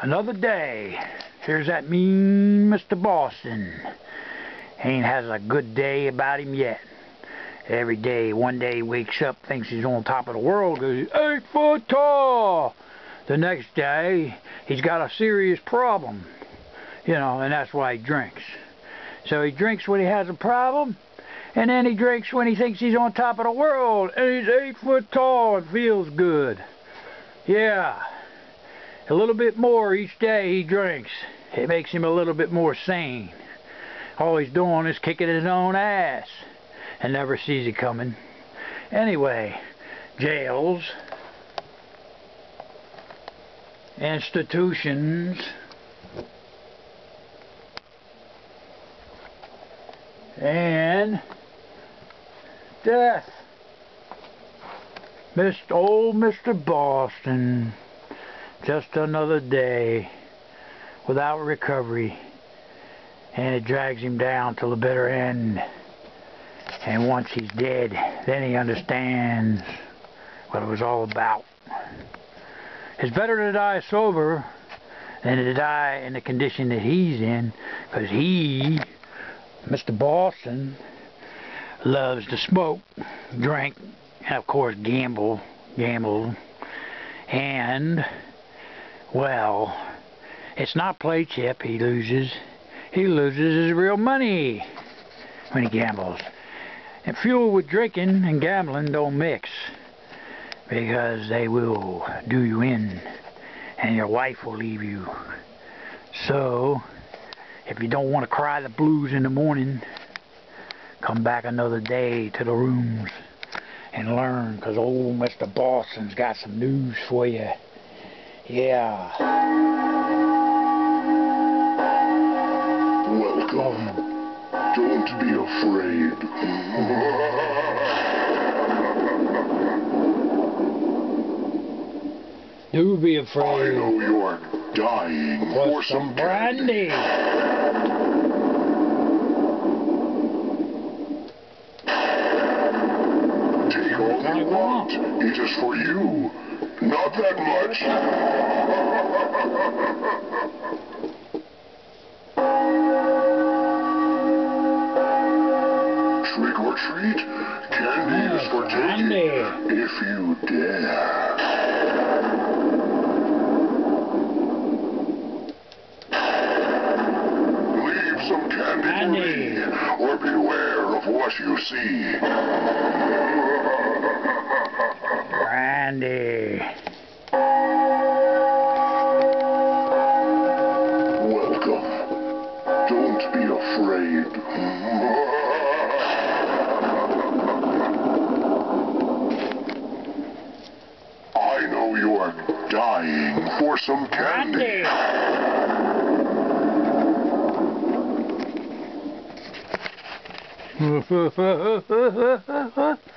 Another day. Here's that mean Mr. Boston. Ain't has a good day about him yet. Every day, one day he wakes up, thinks he's on top of the world, goes, eight foot tall. The next day, he's got a serious problem. You know, and that's why he drinks. So he drinks when he has a problem, and then he drinks when he thinks he's on top of the world, and he's eight foot tall and feels good. Yeah. A little bit more each day he drinks. It makes him a little bit more sane. All he's doing is kicking his own ass and never sees it coming. Anyway, jails, institutions, and death. Mr. Old Mr. Boston. Just another day without recovery. And it drags him down to the bitter end. And once he's dead, then he understands what it was all about. It's better to die sober than to die in the condition that he's in, because he, Mr. Boston, loves to smoke, drink, and of course gamble, gamble, and well, it's not play chip he loses. He loses his real money when he gambles. And fuel with drinking and gambling don't mix because they will do you in and your wife will leave you. So, if you don't want to cry the blues in the morning, come back another day to the rooms and learn because old Mr. Boston's got some news for you. Yeah. Welcome. Don't be afraid. Do be afraid. I afraid. know you're dying For for some some brandy. Take all you want. want. It is for you. Not that much. Trick or treat. Candy is for taking. Candy. If you dare. Leave some candy, for me, or beware of what you see. Brandy. Don't be afraid. I know you are dying for some candy. Brandy.